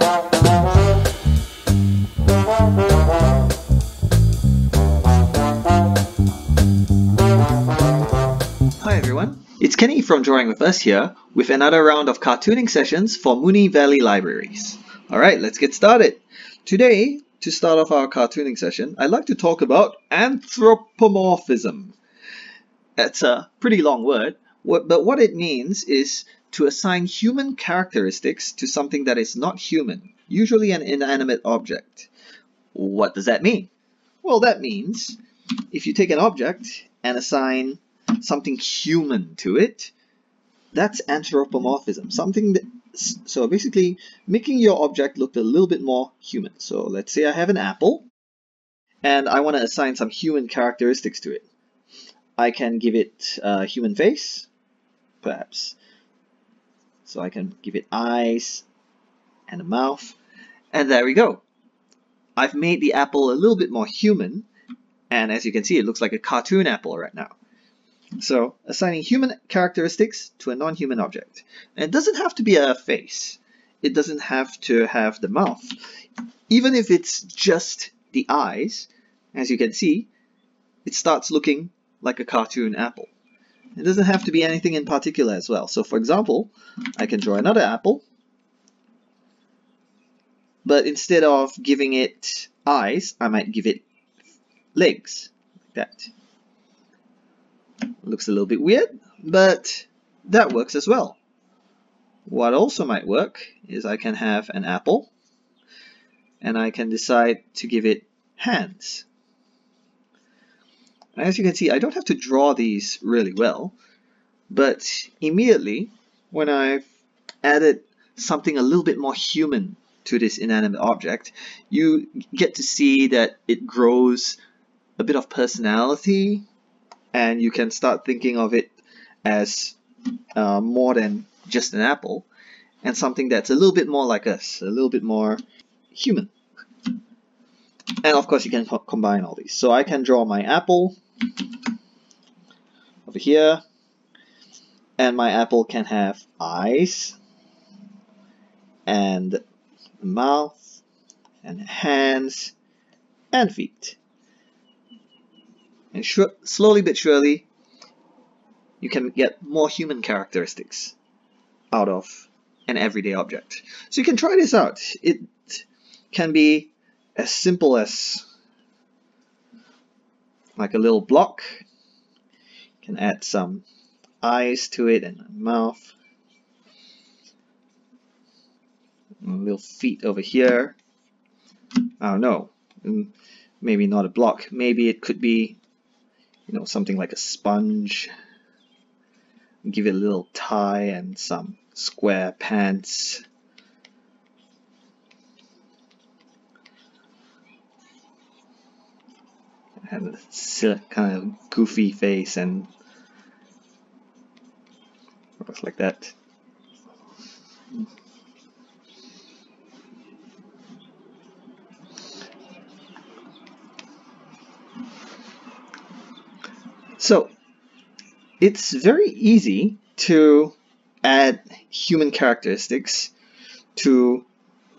Hi everyone, it's Kenny from Drawing with Us here with another round of cartooning sessions for Moonee Valley Libraries. Alright, let's get started. Today, to start off our cartooning session, I'd like to talk about anthropomorphism. That's a pretty long word, but what it means is to assign human characteristics to something that is not human, usually an inanimate object. What does that mean? Well, that means if you take an object and assign something human to it, that's anthropomorphism. Something that, so basically making your object look a little bit more human. So let's say I have an apple and I want to assign some human characteristics to it. I can give it a human face, perhaps. So I can give it eyes and a mouth. And there we go. I've made the apple a little bit more human. And as you can see, it looks like a cartoon apple right now. So assigning human characteristics to a non-human object. And it doesn't have to be a face. It doesn't have to have the mouth. Even if it's just the eyes, as you can see, it starts looking like a cartoon apple. It doesn't have to be anything in particular as well. So for example, I can draw another apple, but instead of giving it eyes, I might give it legs, like that. Looks a little bit weird, but that works as well. What also might work is I can have an apple and I can decide to give it hands. As you can see, I don't have to draw these really well, but immediately when I've added something a little bit more human to this inanimate object, you get to see that it grows a bit of personality and you can start thinking of it as uh, more than just an apple and something that's a little bit more like us, a little bit more human. And of course you can co combine all these. So I can draw my apple over here and my apple can have eyes and mouth and hands and feet. And slowly but surely, you can get more human characteristics out of an everyday object. So you can try this out. It can be as simple as like a little block. You can add some eyes to it and a mouth. Little feet over here. I don't know. Mm, maybe not a block. Maybe it could be you know, something like a sponge. Give it a little tie and some square pants. And a kind of goofy face and looks like that. So it's very easy to add human characteristics to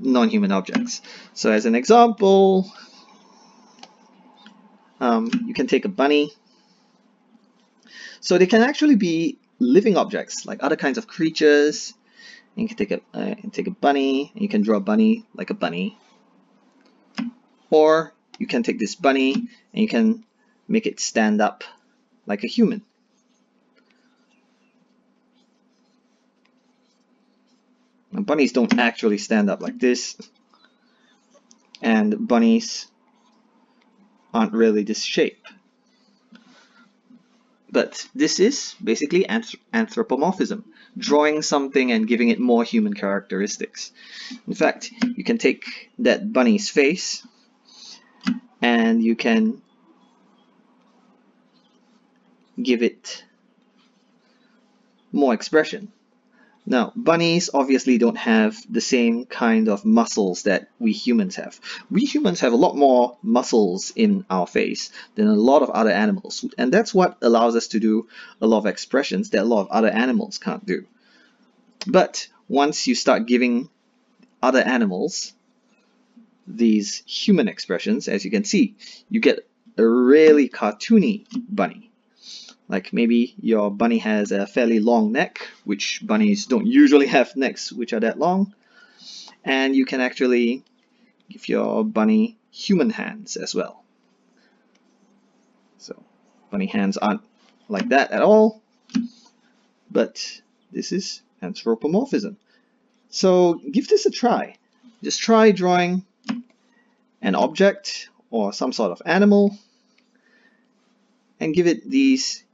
non-human objects. So as an example, um, you can take a bunny. So they can actually be living objects like other kinds of creatures. You can take a uh, take a bunny and you can draw a bunny like a bunny. Or you can take this bunny and you can make it stand up like a human. Now, bunnies don't actually stand up like this, and bunnies aren't really this shape. But this is basically anthropomorphism, drawing something and giving it more human characteristics. In fact, you can take that bunny's face and you can give it more expression. Now, bunnies obviously don't have the same kind of muscles that we humans have. We humans have a lot more muscles in our face than a lot of other animals, and that's what allows us to do a lot of expressions that a lot of other animals can't do. But once you start giving other animals these human expressions, as you can see, you get a really cartoony bunny. Like maybe your bunny has a fairly long neck, which bunnies don't usually have necks which are that long. And you can actually give your bunny human hands as well. So bunny hands aren't like that at all, but this is anthropomorphism. So give this a try. Just try drawing an object or some sort of animal and give it these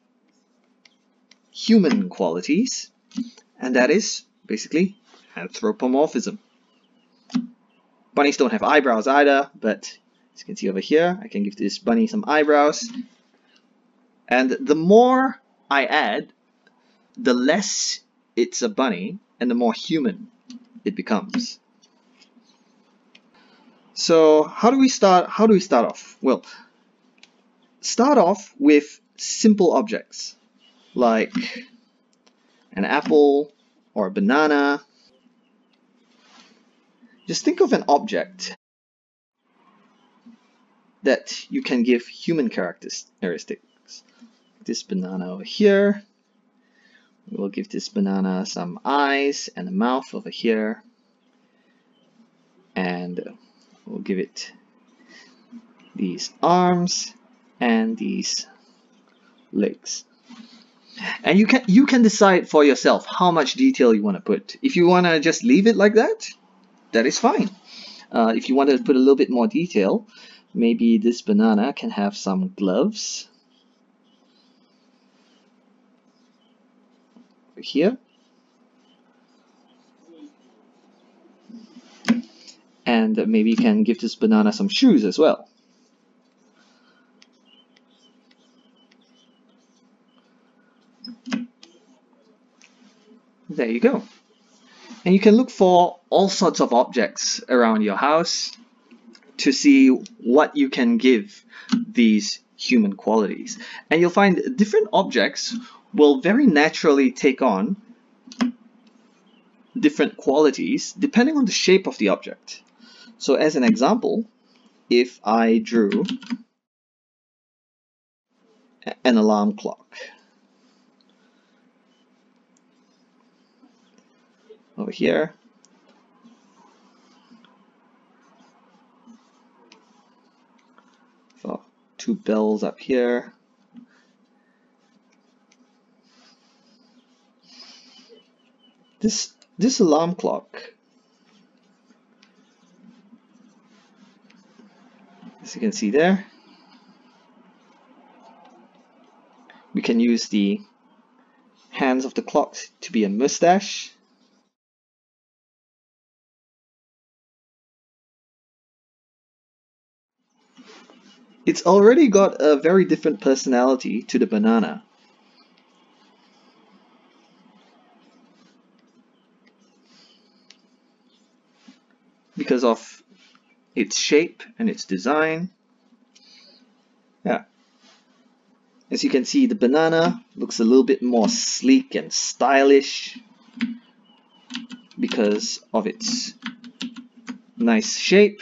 human qualities and that is basically anthropomorphism. Bunnies don't have eyebrows either but as you can see over here I can give this bunny some eyebrows and the more I add the less it's a bunny and the more human it becomes. So how do we start? How do we start off? Well, start off with simple objects like an apple or a banana. Just think of an object that you can give human characteristics. This banana over here. We'll give this banana some eyes and a mouth over here. And we'll give it these arms and these legs and you can you can decide for yourself how much detail you want to put. If you want to just leave it like that that is fine. Uh, if you want to put a little bit more detail maybe this banana can have some gloves. Here. And maybe you can give this banana some shoes as well. You go. And you can look for all sorts of objects around your house to see what you can give these human qualities. And you'll find different objects will very naturally take on different qualities depending on the shape of the object. So as an example, if I drew an alarm clock over here, so two bells up here, this this alarm clock as you can see there. We can use the hands of the clock to be a mustache. It's already got a very different personality to the banana. Because of its shape and its design. Yeah. As you can see, the banana looks a little bit more sleek and stylish because of its nice shape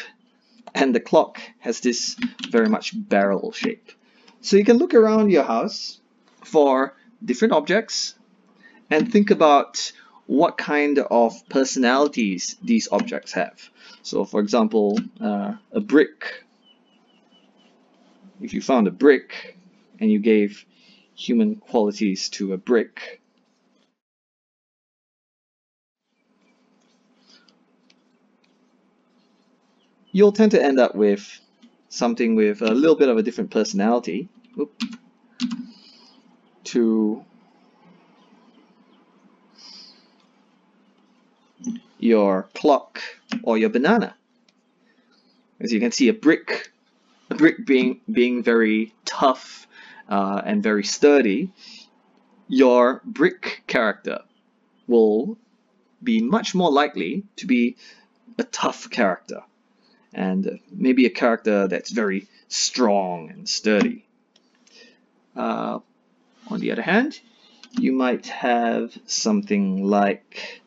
and the clock has this very much barrel shape. So you can look around your house for different objects and think about what kind of personalities these objects have. So for example, uh, a brick. If you found a brick and you gave human qualities to a brick, you'll tend to end up with something with a little bit of a different personality Oop. to your clock or your banana. As you can see, a brick, a brick being being very tough uh, and very sturdy, your brick character will be much more likely to be a tough character and maybe a character that's very strong and sturdy. Uh, on the other hand, you might have something like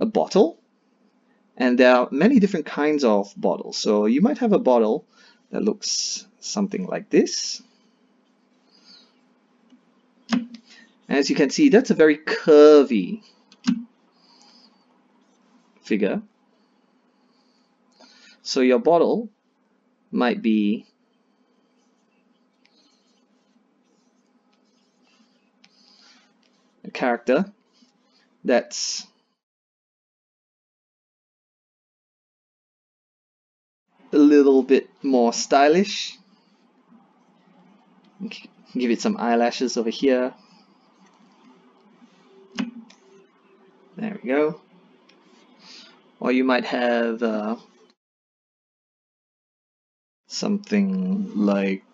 a bottle, and there are many different kinds of bottles. So you might have a bottle that looks something like this. As you can see, that's a very curvy figure. So your bottle might be a character that's a little bit more stylish. Give it some eyelashes over here. There we go. Or you might have uh, something like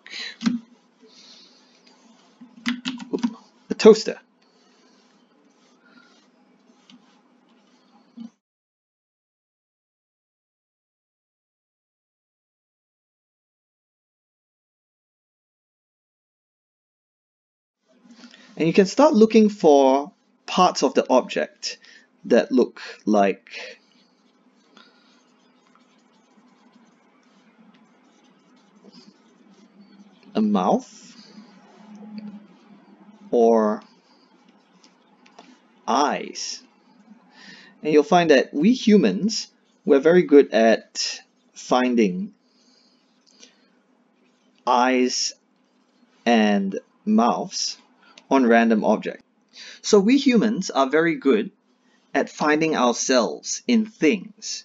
a toaster. And you can start looking for parts of the object that look like a mouth or eyes. And you'll find that we humans, we're very good at finding eyes and mouths on random objects. So we humans are very good at finding ourselves in things.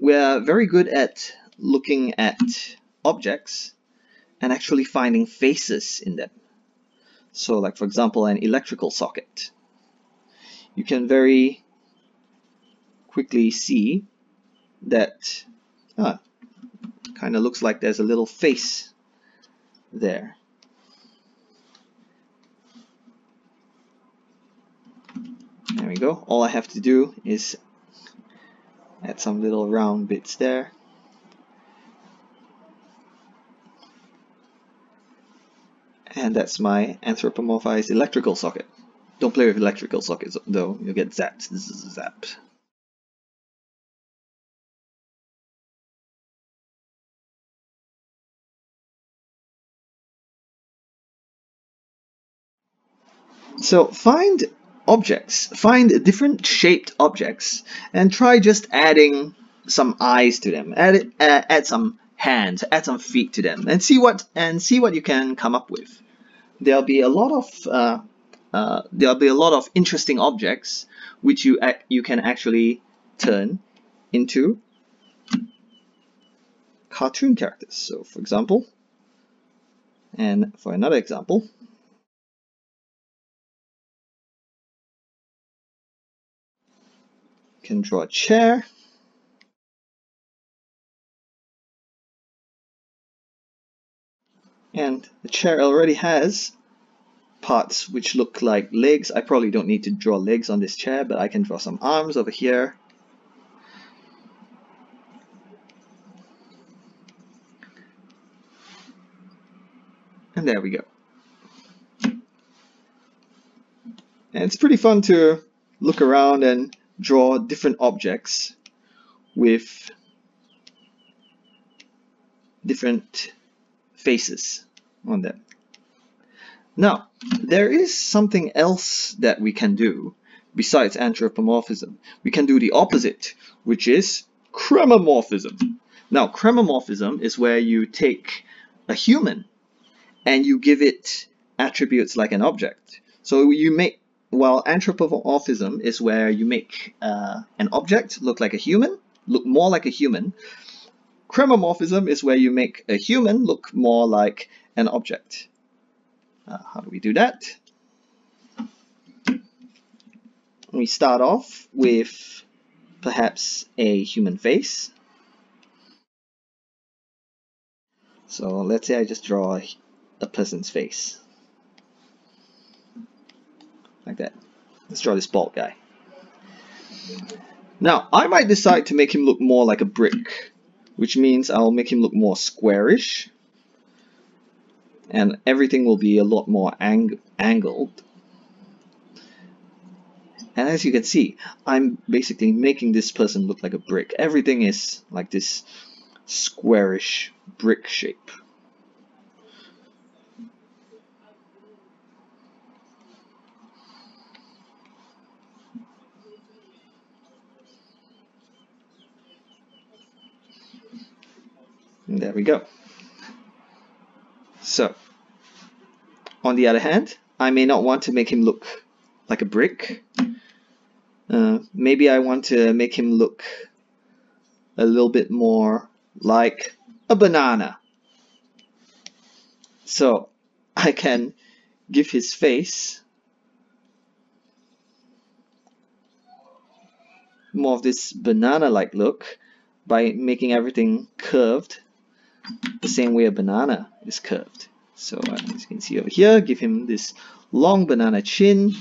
We're very good at looking at objects and actually finding faces in them. So like for example an electrical socket. You can very quickly see that ah, kind of looks like there's a little face there. There we go. All I have to do is add some little round bits there. And that's my anthropomorphized electrical socket. Don't play with electrical sockets though, you'll get zapped. Zapped. So find objects, find different shaped objects and try just adding some eyes to them. Add, add some hands, add some feet to them and see what and see what you can come up with. There'll be a lot of uh, uh, there'll be a lot of interesting objects which you you can actually turn into cartoon characters. So for example, and for another example, you can draw a chair. And the chair already has parts which look like legs. I probably don't need to draw legs on this chair, but I can draw some arms over here. And there we go. And it's pretty fun to look around and draw different objects with different faces on them. Now, there is something else that we can do besides anthropomorphism. We can do the opposite, which is chromomorphism. Now, chromomorphism is where you take a human and you give it attributes like an object. So you make well, anthropomorphism is where you make uh, an object look like a human, look more like a human. Chromomorphism is where you make a human look more like an object. Uh, how do we do that? We start off with perhaps a human face. So let's say I just draw a person's face like that. Let's draw this bald guy. Now, I might decide to make him look more like a brick, which means I'll make him look more squarish, and everything will be a lot more ang angled. And as you can see, I'm basically making this person look like a brick. Everything is like this squarish brick shape. There we go. So, on the other hand, I may not want to make him look like a brick. Uh, maybe I want to make him look a little bit more like a banana. So I can give his face more of this banana-like look by making everything curved the same way a banana is curved. So uh, as you can see over here, give him this long banana chin.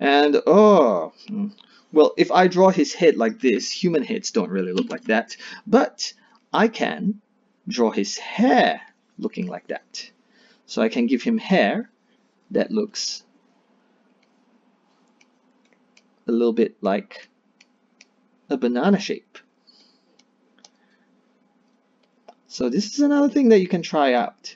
And oh, hmm, well, if I draw his head like this, human heads don't really look like that. But I can draw his hair looking like that. So I can give him hair that looks a little bit like a banana shape. So this is another thing that you can try out.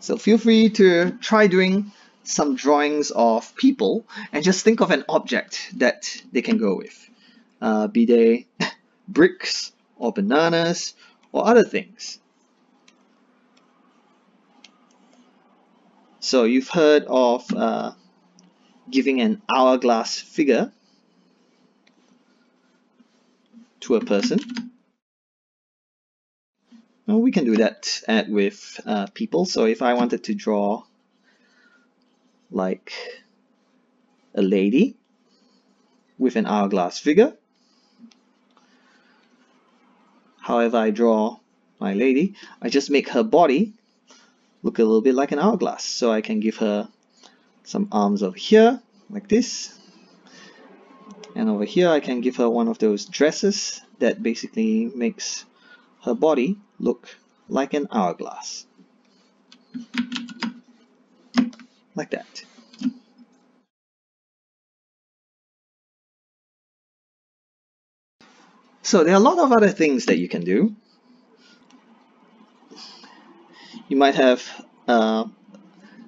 So feel free to try doing some drawings of people and just think of an object that they can go with. Uh, be they bricks or bananas or other things. So you've heard of uh, giving an hourglass figure to a person. Well, we can do that at, with uh, people. So if I wanted to draw like a lady with an hourglass figure, however I draw my lady, I just make her body look a little bit like an hourglass. So I can give her some arms over here, like this, and over here I can give her one of those dresses that basically makes her body look like an hourglass. Like that. So there are a lot of other things that you can do. You might have uh,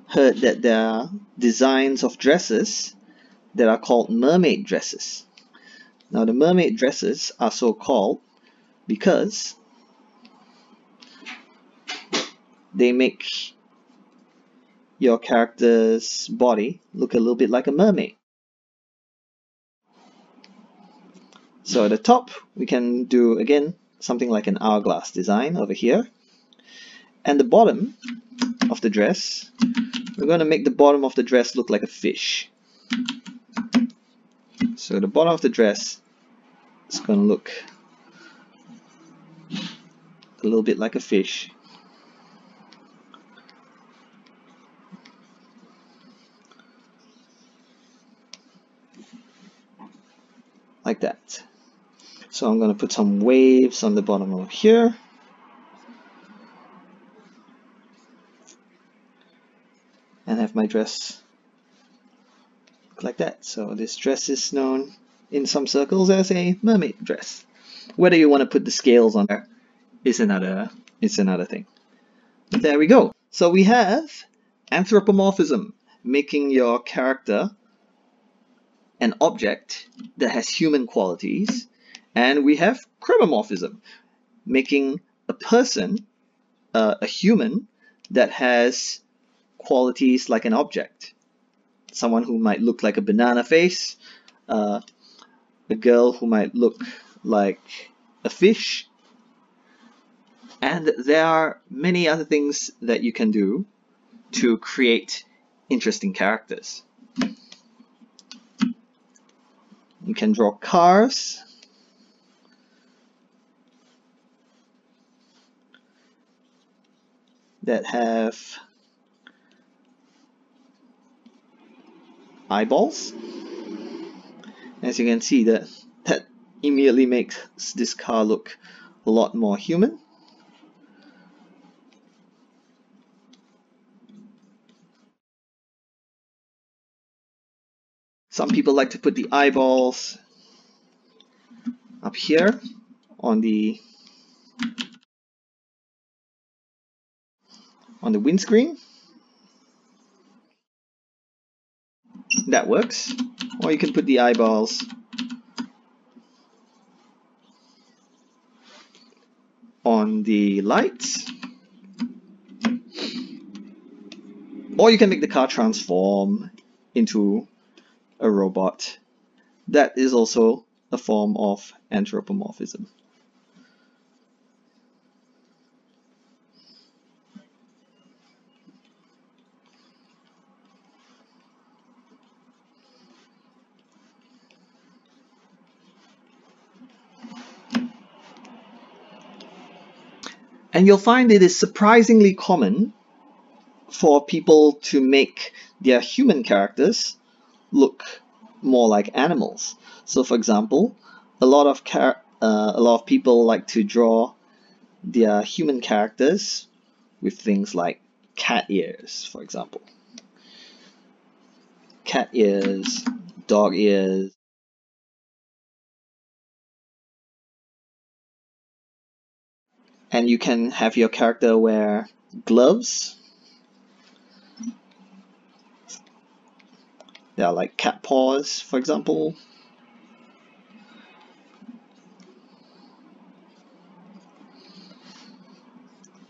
heard that there are designs of dresses that are called mermaid dresses. Now the mermaid dresses are so called because they make your character's body look a little bit like a mermaid. So at the top we can do again something like an hourglass design over here and the bottom of the dress we're going to make the bottom of the dress look like a fish. So the bottom of the dress is going to look a little bit like a fish. Like that. So I'm going to put some waves on the bottom of here. And have my dress like that. So this dress is known in some circles as a mermaid dress. Whether you want to put the scales on there is another is another thing. There we go. So we have anthropomorphism, making your character an object that has human qualities, and we have chromomorphism, making a person uh, a human that has qualities like an object someone who might look like a banana face, uh, a girl who might look like a fish, and there are many other things that you can do to create interesting characters. You can draw cars. that have eyeballs. As you can see, that, that immediately makes this car look a lot more human. Some people like to put the eyeballs up here on the on the windscreen. That works. Or you can put the eyeballs on the lights. Or you can make the car transform into a robot. That is also a form of anthropomorphism. And you'll find it is surprisingly common for people to make their human characters look more like animals. So for example, a lot of uh, a lot of people like to draw their human characters with things like cat ears, for example. Cat ears, dog ears, and you can have your character wear gloves. They are like cat paws for example.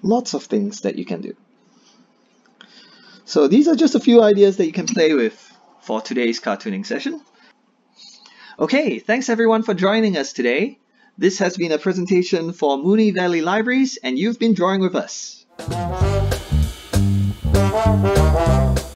Lots of things that you can do. So these are just a few ideas that you can play with for today's cartooning session. Okay thanks everyone for joining us today this has been a presentation for Moonee Valley Libraries and you've been drawing with us.